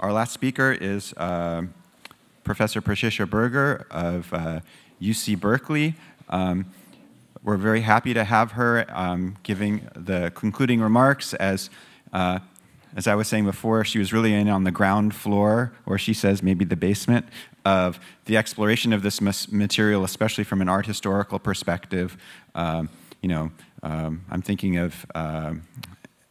our last speaker is uh, Professor Patricia Berger of uh, UC Berkeley. Um, we're very happy to have her um, giving the concluding remarks as uh, as I was saying before, she was really in on the ground floor, or she says maybe the basement, of the exploration of this material, especially from an art historical perspective. Um, you know, um, I'm thinking of uh,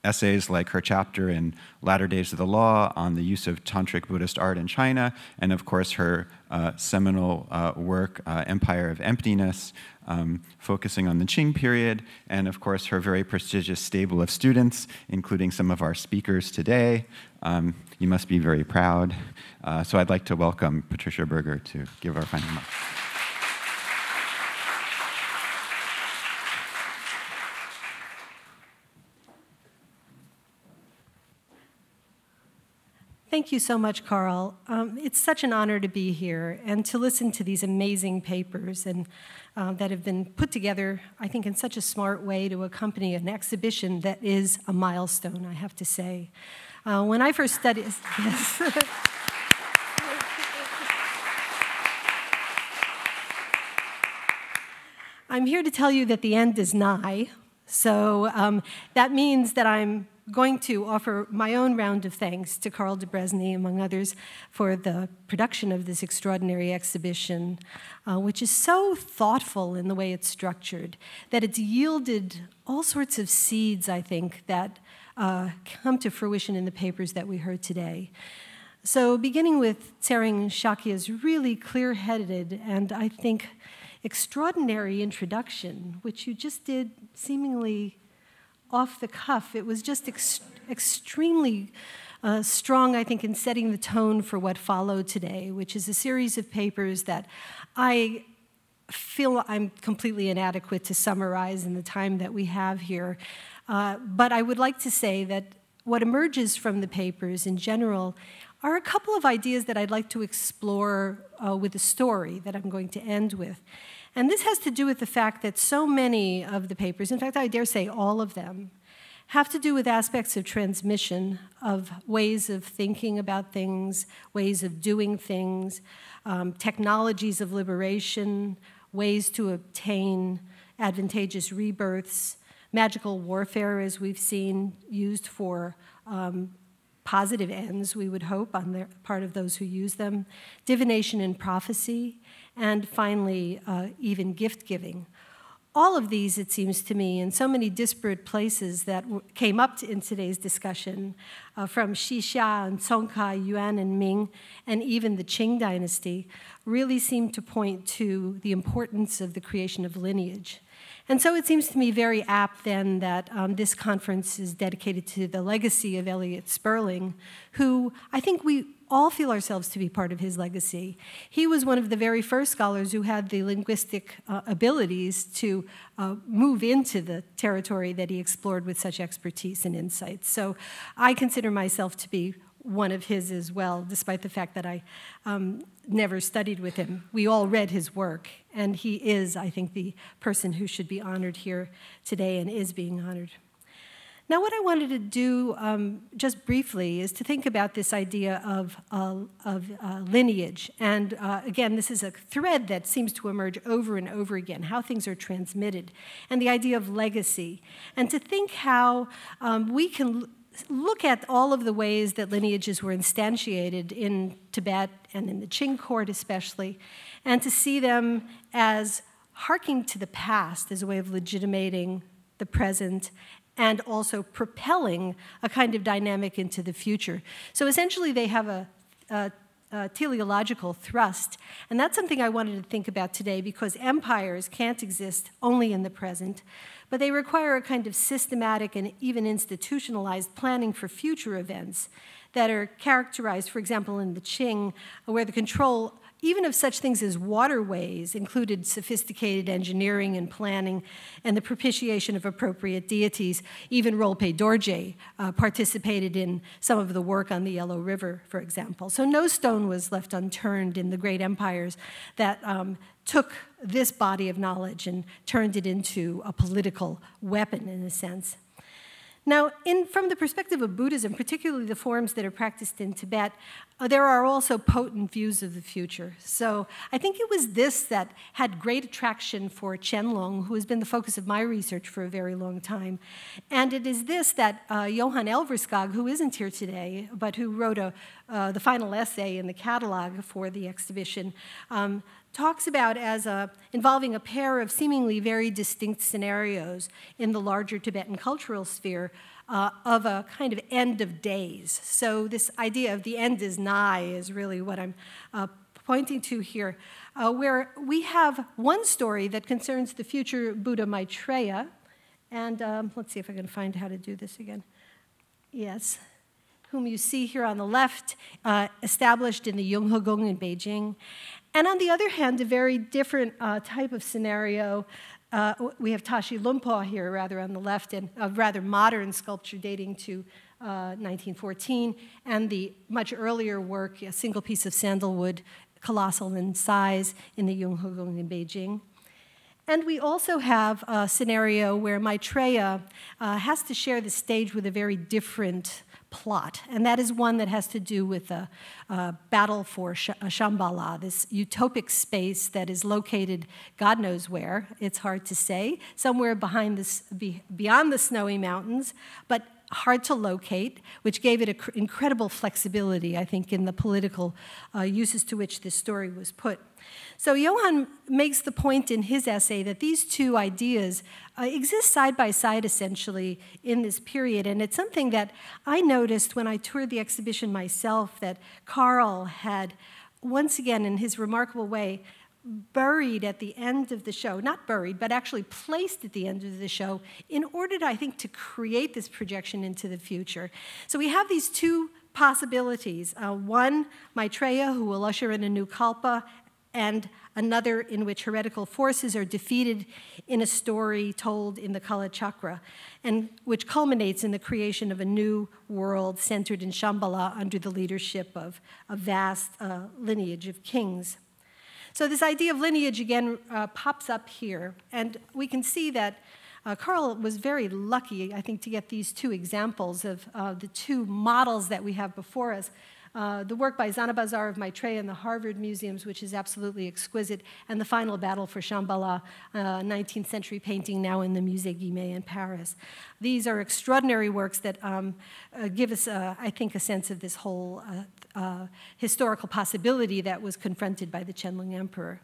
essays like her chapter in Latter Days of the Law on the use of Tantric Buddhist art in China, and of course her uh, seminal uh, work, uh, Empire of Emptiness, um, focusing on the Qing period, and of course her very prestigious stable of students, including some of our speakers today. Um, you must be very proud. Uh, so I'd like to welcome Patricia Berger to give our final remarks. Thank you so much, Carl. Um, it's such an honor to be here and to listen to these amazing papers and uh, that have been put together, I think, in such a smart way to accompany an exhibition that is a milestone, I have to say. Uh, when I first studied, yes. I'm here to tell you that the end is nigh. So um, that means that I'm going to offer my own round of thanks to Carl Debreczeny, among others, for the production of this extraordinary exhibition, uh, which is so thoughtful in the way it's structured that it's yielded all sorts of seeds, I think, that uh, come to fruition in the papers that we heard today. So, beginning with Tsering Shakya's really clear headed and I think extraordinary introduction, which you just did seemingly off the cuff. It was just ex extremely uh, strong, I think, in setting the tone for what followed today, which is a series of papers that I feel I'm completely inadequate to summarize in the time that we have here. Uh, but I would like to say that what emerges from the papers in general are a couple of ideas that I'd like to explore uh, with a story that I'm going to end with. And this has to do with the fact that so many of the papers, in fact, I dare say all of them, have to do with aspects of transmission, of ways of thinking about things, ways of doing things, um, technologies of liberation, ways to obtain advantageous rebirths, magical warfare, as we've seen, used for um, positive ends, we would hope, on the part of those who use them, divination and prophecy, and finally, uh, even gift giving. All of these, it seems to me, in so many disparate places that came up in today's discussion, uh, from Xixia and Tsongkha, Yuan and Ming, and even the Qing dynasty, really seem to point to the importance of the creation of lineage. And so it seems to me very apt then that um, this conference is dedicated to the legacy of Elliot Sperling, who I think we all feel ourselves to be part of his legacy. He was one of the very first scholars who had the linguistic uh, abilities to uh, move into the territory that he explored with such expertise and insight. So I consider myself to be one of his as well, despite the fact that I um, never studied with him. We all read his work, and he is, I think, the person who should be honored here today and is being honored. Now, what I wanted to do um, just briefly is to think about this idea of, uh, of uh, lineage. And uh, again, this is a thread that seems to emerge over and over again how things are transmitted, and the idea of legacy. And to think how um, we can look at all of the ways that lineages were instantiated in Tibet and in the Qing court, especially, and to see them as harking to the past as a way of legitimating the present and also propelling a kind of dynamic into the future. So essentially, they have a, a, a teleological thrust. And that's something I wanted to think about today because empires can't exist only in the present, but they require a kind of systematic and even institutionalized planning for future events that are characterized, for example, in the Qing, where the control even of such things as waterways included sophisticated engineering and planning and the propitiation of appropriate deities. Even Rolpe Dorje uh, participated in some of the work on the Yellow River, for example. So no stone was left unturned in the great empires that um, took this body of knowledge and turned it into a political weapon, in a sense. Now, in, from the perspective of Buddhism, particularly the forms that are practiced in Tibet, uh, there are also potent views of the future. So I think it was this that had great attraction for Qianlong, who has been the focus of my research for a very long time. And it is this that uh, Johan Elverskog, who isn't here today, but who wrote a, uh, the final essay in the catalog for the exhibition, um, talks about as a, involving a pair of seemingly very distinct scenarios in the larger Tibetan cultural sphere uh, of a kind of end of days. So, this idea of the end is nigh is really what I'm uh, pointing to here, uh, where we have one story that concerns the future Buddha Maitreya. And um, let's see if I can find how to do this again. Yes whom you see here on the left, uh, established in the Yonghegong in Beijing. And on the other hand, a very different uh, type of scenario. Uh, we have Tashi Lhunpo here, rather on the left, and a rather modern sculpture dating to 1914, uh, and the much earlier work, a single piece of sandalwood, colossal in size, in the Yonghegong in Beijing. And we also have a scenario where Maitreya uh, has to share the stage with a very different plot, and that is one that has to do with the uh, battle for Sh- uh, Shambhala, this utopic space that is located God knows where, it's hard to say, somewhere behind this, be, beyond the snowy mountains, but hard to locate, which gave it incredible flexibility, I think, in the political uh, uses to which this story was put. So Johan makes the point in his essay that these two ideas uh, exist side by side essentially in this period. And it's something that I noticed when I toured the exhibition myself that Carl had, once again, in his remarkable way, buried at the end of the show, not buried, but actually placed at the end of the show in order, I think, to create this projection into the future. So we have these two possibilities. Uh, one, Maitreya, who will usher in a new kalpa and another in which heretical forces are defeated in a story told in the Kala Chakra, and which culminates in the creation of a new world centered in Shambhala under the leadership of a vast uh, lineage of kings. So, this idea of lineage again uh, pops up here, and we can see that uh, Carl was very lucky, I think, to get these two examples of uh, the two models that we have before us. Uh, the work by Zanabazar of Maitreya in the Harvard Museums, which is absolutely exquisite, and The Final Battle for Shambhala, uh, 19th century painting now in the Musée Guimet in Paris. These are extraordinary works that um, uh, give us, uh, I think, a sense of this whole uh, historical possibility that was confronted by the Qianlong Emperor.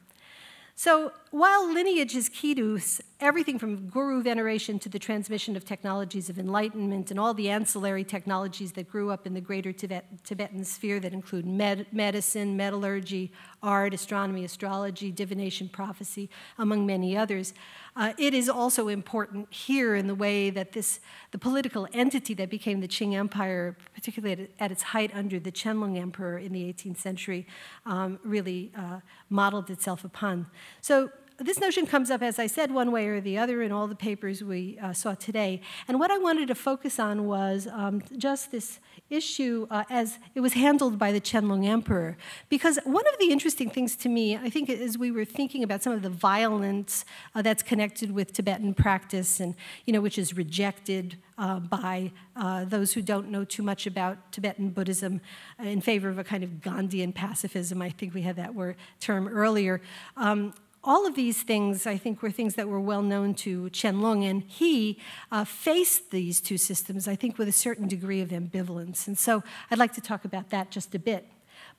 So while lineage is key to everything from guru veneration to the transmission of technologies of enlightenment and all the ancillary technologies that grew up in the greater Tibet, Tibetan sphere that include med, medicine, metallurgy, art, astronomy, astrology, divination, prophecy, among many others, uh, it is also important here in the way that this, the political entity that became the Qing Empire, particularly at, at its height under the Qianlong Emperor in the 18th century, um, really uh, modeled itself upon. So this notion comes up, as I said, one way or the other in all the papers we uh, saw today. And what I wanted to focus on was um, just this issue uh, as it was handled by the Qianlong Emperor. Because one of the interesting things to me, I think, as we were thinking about some of the violence uh, that's connected with Tibetan practice and, you know, which is rejected uh, by uh, those who don't know too much about Tibetan Buddhism in favor of a kind of Gandhian pacifism. I think we had that word, term earlier. Um, all of these things, I think, were things that were well known to Qianlong, and he uh, faced these two systems, I think, with a certain degree of ambivalence. And so I'd like to talk about that just a bit.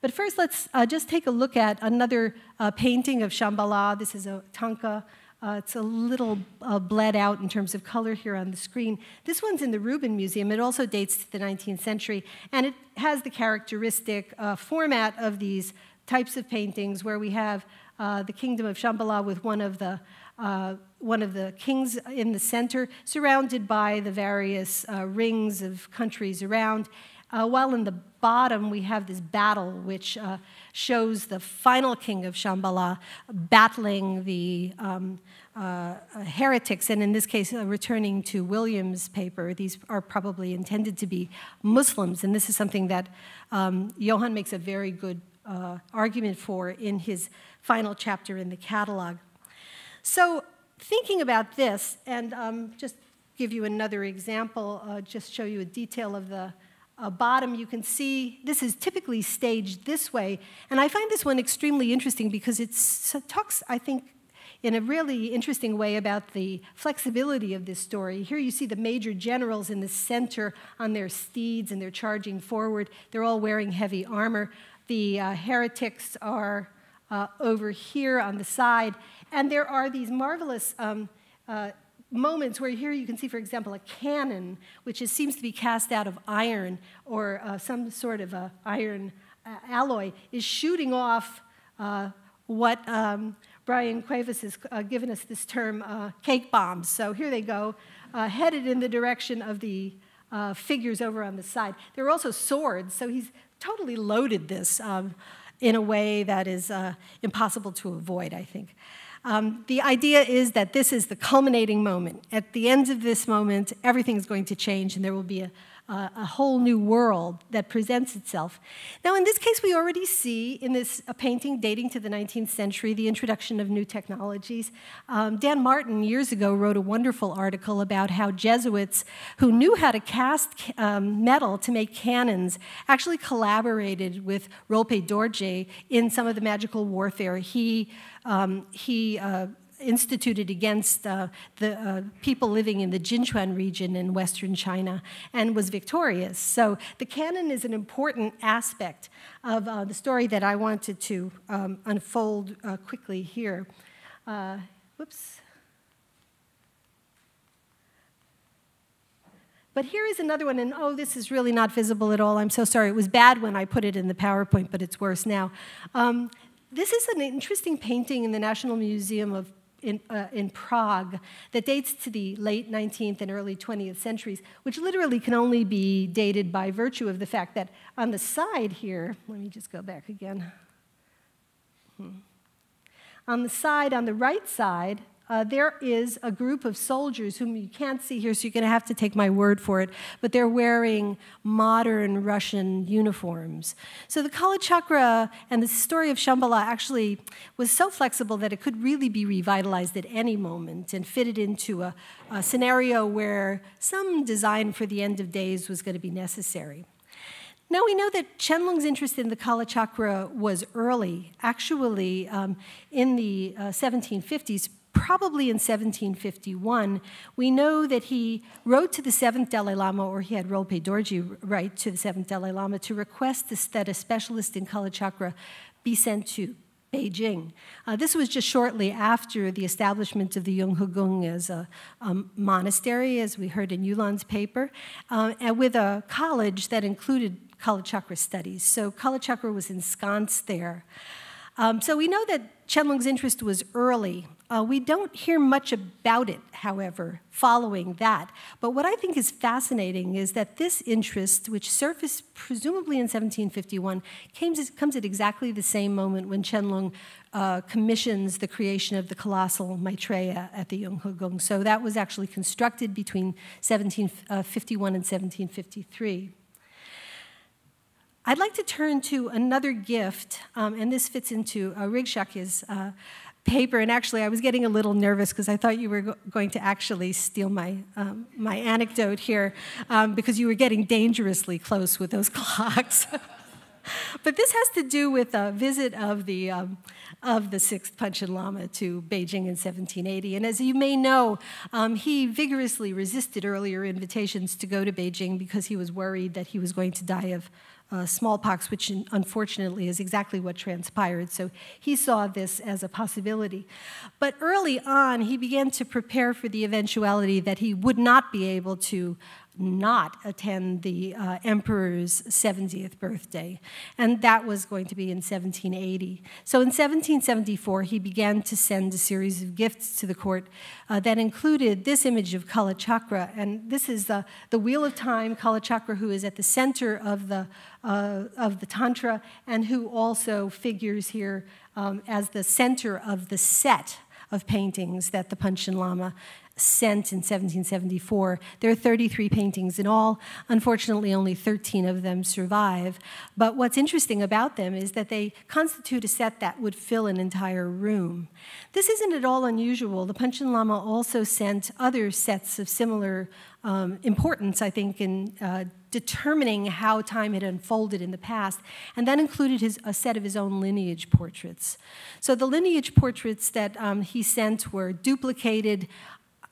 But first, let's uh, just take a look at another uh, painting of Shambhala. This is a tanka. Uh, it's a little uh, bled out in terms of color here on the screen. This one's in the Rubin Museum. It also dates to the 19th century, and it has the characteristic uh, format of these types of paintings where we have uh, the kingdom of Shambhala with one of the uh, one of the kings in the center, surrounded by the various uh, rings of countries around. Uh, while in the bottom, we have this battle, which uh, shows the final king of Shambhala battling the um, uh, heretics, and in this case, returning to Williams' paper. These are probably intended to be Muslims, and this is something that um, Johan makes a very good uh, argument for in his final chapter in the catalog. So, thinking about this, and um, just give you another example, uh, just show you a detail of the uh, bottom. You can see this is typically staged this way. And I find this one extremely interesting because it talks, I think, in a really interesting way about the flexibility of this story. Here you see the major generals in the center on their steeds and they're charging forward. They're all wearing heavy armor. The uh, heretics are uh, over here on the side. And there are these marvelous um, uh, moments where here you can see, for example, a cannon, which is, seems to be cast out of iron or uh, some sort of a iron uh, alloy, is shooting off uh, what um, Bryan Cuevas has uh, given us this term, uh, cake bombs. So here they go, uh, headed in the direction of the figures over on the side. There are also swords, so he's totally loaded this um, in a way that is impossible to avoid, I think. Um, the idea is that this is the culminating moment. At the end of this moment, everything is going to change and there will be a, uh, a whole new world that presents itself. Now, in this case, we already see in this a painting dating to the 19th century the introduction of new technologies. Um, Dan Martin, years ago, wrote a wonderful article about how Jesuits who knew how to cast um, metal to make cannons actually collaborated with Rolpe Dorje in some of the magical warfare. He, um, he uh, instituted against uh, the uh, people living in the Jinchuan region in western China and was victorious. So the cannon is an important aspect of uh, the story that I wanted to um, unfold uh, quickly here. Uh, whoops. But here is another one, and oh, this is really not visible at all. I'm so sorry. It was bad when I put it in the PowerPoint, but it's worse now. Um, this is an interesting painting in the National Museum of in, uh, in Prague that dates to the late 19th and early 20th centuries, which literally can only be dated by virtue of the fact that on the side here, let me just go back again. Hmm. On the side, on the right side, uh, there is a group of soldiers whom you can't see here, so you're going to have to take my word for it, but they're wearing modern Russian uniforms. So the Kala Chakra and the story of Shambhala actually was so flexible that it could really be revitalized at any moment and fitted into a, a scenario where some design for the end of days was going to be necessary. Now we know that Qianlong's interest in the Kala Chakra was early. Actually, um, in the uh, 1750s, probably in 1751, we know that he wrote to the seventh Dalai Lama, or he had Rolpe Dorje write to the seventh Dalai Lama to request this, that a specialist in Kala Chakra be sent to Beijing. Uh, this was just shortly after the establishment of the Yonghe as a um, monastery, as we heard in Yulan's paper, uh, and with a college that included Kala Chakra studies. So Kala Chakra was ensconced there. Um, so we know that Qianlong's interest was early. Uh, we don't hear much about it, however, following that. But what I think is fascinating is that this interest, which surfaced presumably in 1751, comes, at exactly the same moment when Qianlong uh, commissions the creation of the colossal Maitreya at the Yonghe So that was actually constructed between 1751 and 1753. I'd like to turn to another gift, um, and this fits into uh, Rigshak's uh, paper. And actually, I was getting a little nervous because I thought you were go going to actually steal my, um, my anecdote here um, because you were getting dangerously close with those clocks. but this has to do with a visit of the, um, of the sixth Panchen Lama to Beijing in 1780. And as you may know, um, he vigorously resisted earlier invitations to go to Beijing because he was worried that he was going to die of uh, smallpox, which unfortunately is exactly what transpired. So he saw this as a possibility. But early on, he began to prepare for the eventuality that he would not be able to not attend the uh, emperor's 70th birthday, and that was going to be in 1780. So in 1774, he began to send a series of gifts to the court uh, that included this image of Kala Chakra, and this is the, the Wheel of Time, Kala Chakra, who is at the center of the, uh, of the Tantra, and who also figures here um, as the center of the set of paintings that the Panchen Lama sent in 1774. There are 33 paintings in all. Unfortunately, only 13 of them survive. But what's interesting about them is that they constitute a set that would fill an entire room. This isn't at all unusual. The Panchen Lama also sent other sets of similar um, importance, I think, in uh, determining how time had unfolded in the past, and that included his, a set of his own lineage portraits. So the lineage portraits that um, he sent were duplicated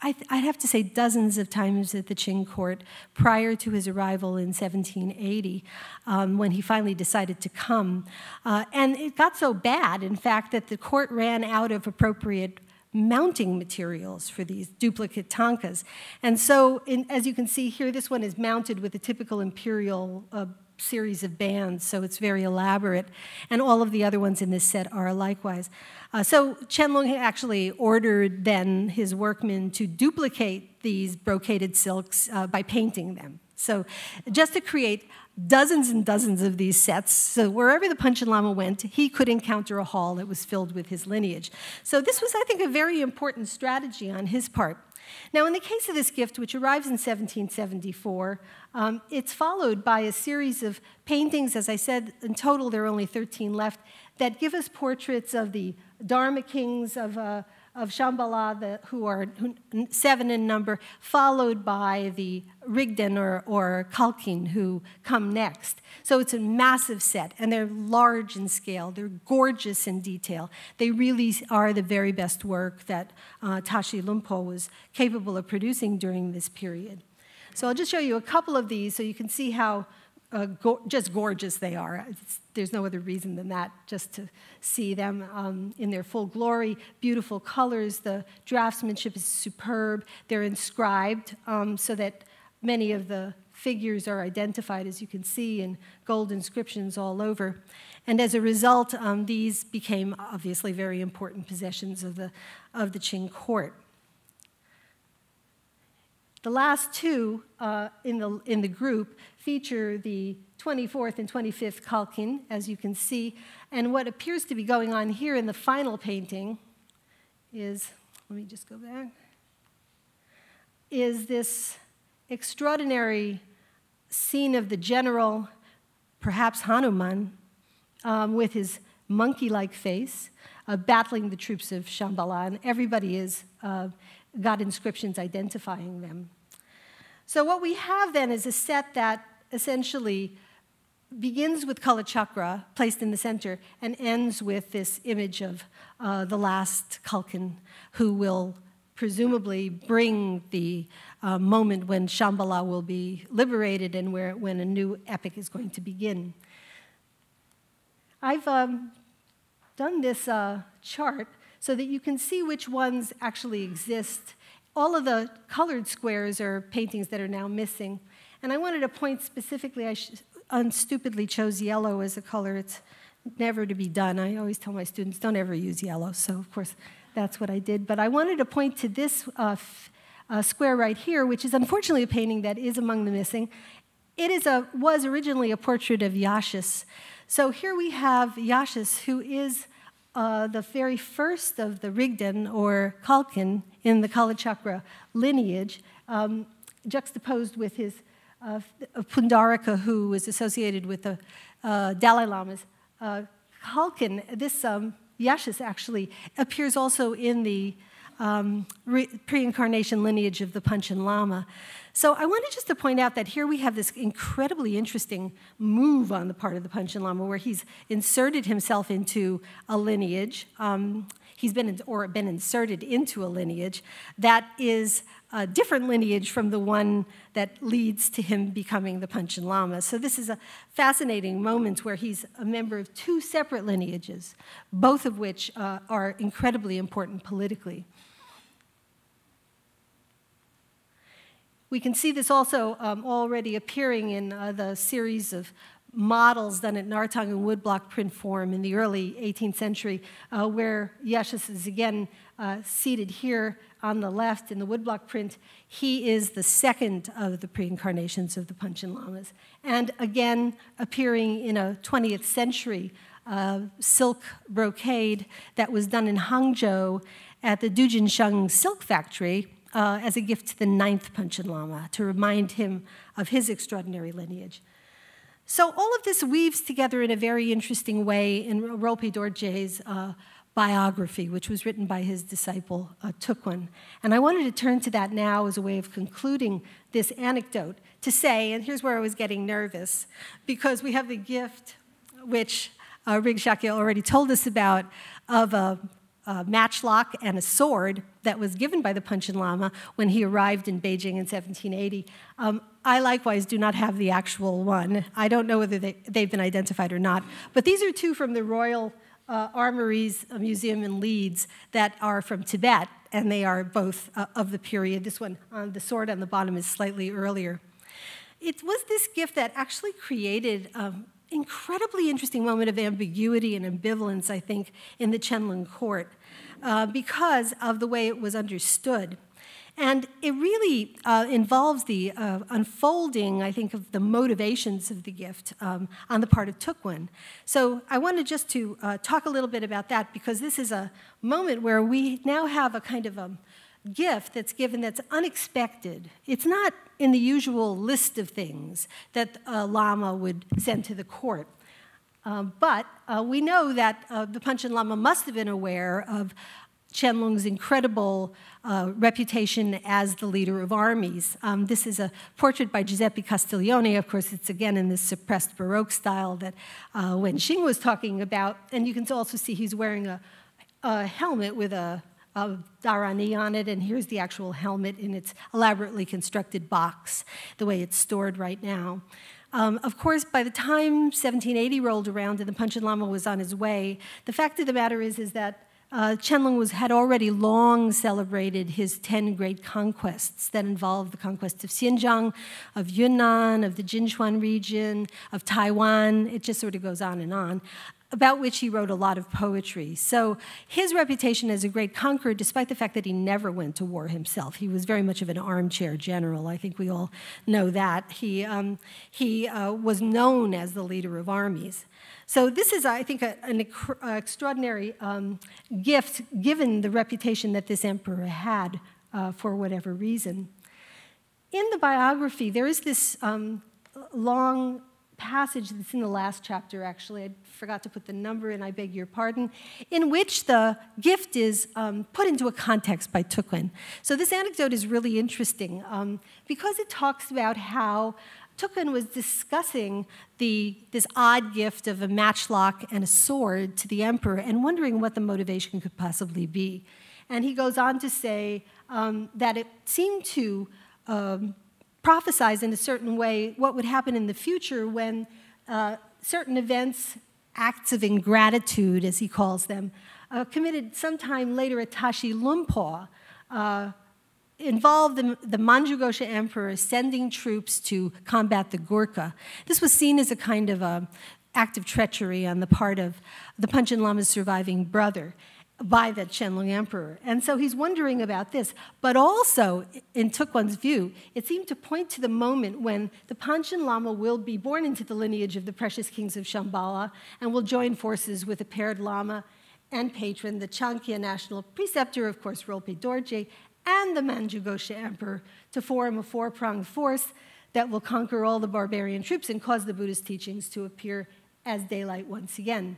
I would have to say dozens of times at the Qing court prior to his arrival in 1780, um, when he finally decided to come. Uh, and it got so bad, in fact, that the court ran out of appropriate mounting materials for these duplicate tankas. And so, in, as you can see here, this one is mounted with a typical imperial uh, series of bands, so it's very elaborate. And all of the other ones in this set are likewise. Uh, so Qianlong actually ordered then his workmen to duplicate these brocaded silks uh, by painting them. So just to create dozens and dozens of these sets, so wherever the Panchen Lama went, he could encounter a hall that was filled with his lineage. So this was, I think, a very important strategy on his part. Now, in the case of this gift, which arrives in 1774, um, it's followed by a series of paintings. As I said, in total, there are only 13 left that give us portraits of the Dharma kings of, uh, of Shambhala, the, who are seven in number, followed by the Rigden or, or Kalkin, who come next. So it's a massive set, and they're large in scale. They're gorgeous in detail. They really are the very best work that uh, Tashi Lhunpo was capable of producing during this period. So I'll just show you a couple of these so you can see how uh, go just gorgeous they are. It's, there's no other reason than that, just to see them um, in their full glory. Beautiful colors. The draftsmanship is superb. They're inscribed um, so that many of the figures are identified, as you can see, in gold inscriptions all over. And as a result, um, these became obviously very important possessions of the, of the Qing court. The last two uh, in, the, in the group feature the 24th and 25th Kalkin, as you can see. And what appears to be going on here in the final painting is, let me just go back, is this extraordinary scene of the general, perhaps Hanuman, um, with his monkey like face, uh, battling the troops of Shambhala. And everybody is uh, got inscriptions identifying them. So what we have then is a set that essentially begins with Kala Chakra, placed in the center and ends with this image of uh, the last Kalkin who will presumably bring the uh, moment when Shambhala will be liberated and where, when a new epic is going to begin. I've um, done this uh, chart so that you can see which ones actually exist all of the colored squares are paintings that are now missing. And I wanted to point specifically, I unstupidly chose yellow as a color. It's never to be done. I always tell my students, don't ever use yellow. So, of course, that's what I did. But I wanted to point to this uh, uh, square right here, which is unfortunately a painting that is among the missing. It is a, was originally a portrait of Yashis. So here we have Yashis, who is uh, the very first of the Rigden or Kalkin in the Kalachakra lineage, um, juxtaposed with his uh, Pundarika, who was associated with the uh, Dalai Lamas. Uh, Kalkin, this um, Yashis actually appears also in the um, pre-incarnation lineage of the Panchen Lama. So I wanted just to point out that here we have this incredibly interesting move on the part of the Panchen Lama where he's inserted himself into a lineage. Um, he's been in, or been inserted into a lineage that is a different lineage from the one that leads to him becoming the Panchen Lama. So this is a fascinating moment where he's a member of two separate lineages, both of which uh, are incredibly important politically. We can see this also um, already appearing in uh, the series of models done at Nartang and woodblock print form in the early 18th century, uh, where Yashis is again uh, seated here on the left in the woodblock print. He is the second of the pre-incarnations of the Panchen Lamas, and again appearing in a 20th century uh, silk brocade that was done in Hangzhou at the Dujinsheng Silk Factory uh, as a gift to the ninth Panchen Lama to remind him of his extraordinary lineage. So all of this weaves together in a very interesting way in Rilpe Dorje's uh, biography, which was written by his disciple uh. And I wanted to turn to that now as a way of concluding this anecdote to say, and here's where I was getting nervous, because we have the gift, which uh, Rig Shakya already told us about, of a, a, matchlock and a sword that was given by the Panchen Lama when he arrived in Beijing in 1780. Um, I likewise do not have the actual one. I don't know whether they, have been identified or not. But these are two from the Royal uh, Armories Museum in Leeds that are from Tibet, and they are both uh, of the period. This one, on the sword on the bottom, is slightly earlier. It was this gift that actually created an incredibly interesting moment of ambiguity and ambivalence, I think, in the Qianlong court uh, because of the way it was understood. And it really uh, involves the uh, unfolding, I think, of the motivations of the gift um, on the part of Tukwan. So I wanted just to uh, talk a little bit about that because this is a moment where we now have a kind of a gift that's given that's unexpected. It's not in the usual list of things that a Lama would send to the court. Um, but uh, we know that uh, the Panchen Lama must have been aware of Qianlong's incredible uh, reputation as the leader of armies. Um, this is a portrait by Giuseppe Castiglione. Of course, it's again in this suppressed Baroque style that uh, Wen Xing was talking about. And you can also see he's wearing a, a helmet with a, a dharani on it. And here's the actual helmet in its elaborately constructed box, the way it's stored right now. Um, of course, by the time 1780 rolled around and the Panchen Lama was on his way, the fact of the matter is, is that uh, Qianlong was, had already long celebrated his 10 great conquests that involved the conquest of Xinjiang, of Yunnan, of the Jinchuan region, of Taiwan. It just sort of goes on and on about which he wrote a lot of poetry. So his reputation as a great conqueror, despite the fact that he never went to war himself, he was very much of an armchair general. I think we all know that. He, um, he uh, was known as the leader of armies. So this is, I think, a, an extraordinary um, gift given the reputation that this emperor had uh, for whatever reason. In the biography, there is this um, long passage that's in the last chapter, actually. I forgot to put the number in, I beg your pardon, in which the gift is um, put into a context by Tukwan. So this anecdote is really interesting um, because it talks about how Tukwan was discussing the, this odd gift of a matchlock and a sword to the emperor and wondering what the motivation could possibly be. And he goes on to say um, that it seemed to um, prophesize in a certain way what would happen in the future when uh, certain events, acts of ingratitude, as he calls them, uh, committed sometime later at Tashi Lhunpo, uh, involved the, the Manjughosha emperor sending troops to combat the Gurkha. This was seen as a kind of a act of treachery on the part of the Panchen Lama's surviving brother by the Qianlong emperor. And so he's wondering about this. But also, in Tukwan's view, it seemed to point to the moment when the Panchen Lama will be born into the lineage of the precious kings of Shambhala and will join forces with the paired Lama and patron, the Changkya national preceptor, of course, Rilpe Dorje, and the Manjughosha emperor to form a four pronged force that will conquer all the barbarian troops and cause the Buddhist teachings to appear as daylight once again.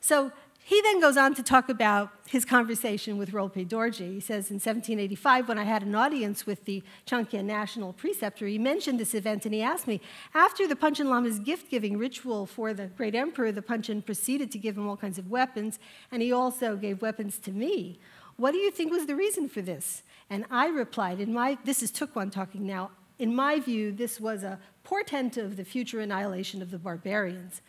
So he then goes on to talk about his conversation with Rilpe Dorje. He says, in 1785, when I had an audience with the Changkya national preceptor, he mentioned this event and he asked me, after the Panchen Lama's gift giving ritual for the great emperor, the Panchen proceeded to give him all kinds of weapons, and he also gave weapons to me. What do you think was the reason for this? And I replied, in my, this is Tukwan talking now, in my view, this was a portent of the future annihilation of the barbarians.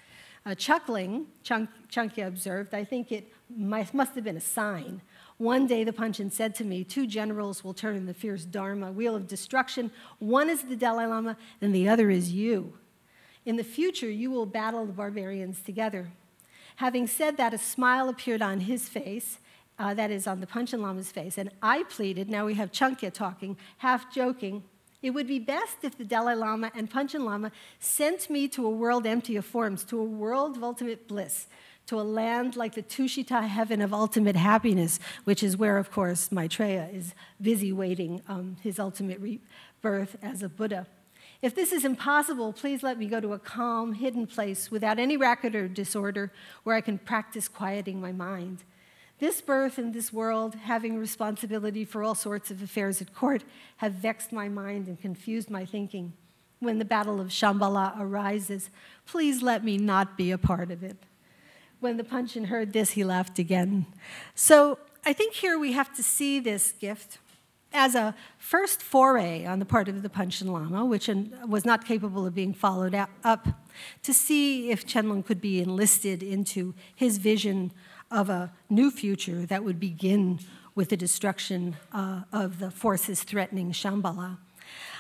Uh, chuckling, Chunk, Changkya observed, I think it might, must have been a sign. One day the Panchen said to me, Two generals will turn in the fierce Dharma wheel of destruction. One is the Dalai Lama, and the other is you. In the future, you will battle the barbarians together. Having said that, a smile appeared on his face, uh, that is on the Panchen Lama's face. And I pleaded, now we have Changkya talking, half joking, it would be best if the Dalai Lama and Panchen Lama sent me to a world empty of forms, to a world of ultimate bliss, to a land like the Tushita heaven of ultimate happiness, which is where, of course, Maitreya is busy waiting um, his ultimate rebirth as a Buddha. If this is impossible, please let me go to a calm, hidden place without any racket or disorder where I can practice quieting my mind. This birth and this world, having responsibility for all sorts of affairs at court, have vexed my mind and confused my thinking. When the battle of Shambhala arises, please let me not be a part of it. When the Panchen heard this, he laughed again. So I think here we have to see this gift as a first foray on the part of the Panchen Lama, which was not capable of being followed up, to see if Qianlong could be enlisted into his vision of a new future that would begin with the destruction uh, of the forces threatening Shambhala.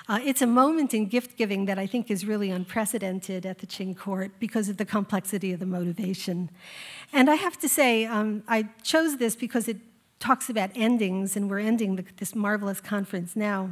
Uh, it's a moment in gift giving that I think is really unprecedented at the Qing court because of the complexity of the motivation. And I have to say, um, I chose this because it talks about endings, and we're ending the, this marvelous conference now.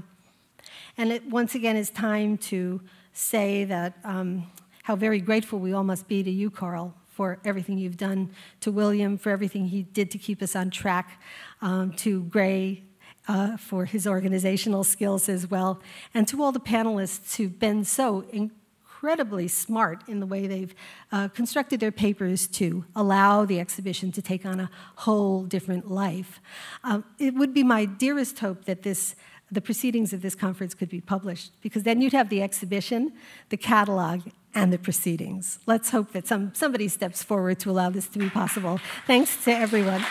And it once again is time to say that um, how very grateful we all must be to you, Carl, for everything you've done, to William for everything he did to keep us on track, um, to Gray uh, for his organizational skills as well, and to all the panelists who've been so incredibly smart in the way they've uh, constructed their papers to allow the exhibition to take on a whole different life. Um, it would be my dearest hope that this the proceedings of this conference could be published because then you'd have the exhibition, the catalog, and the proceedings. Let's hope that some, somebody steps forward to allow this to be possible. Thanks to everyone.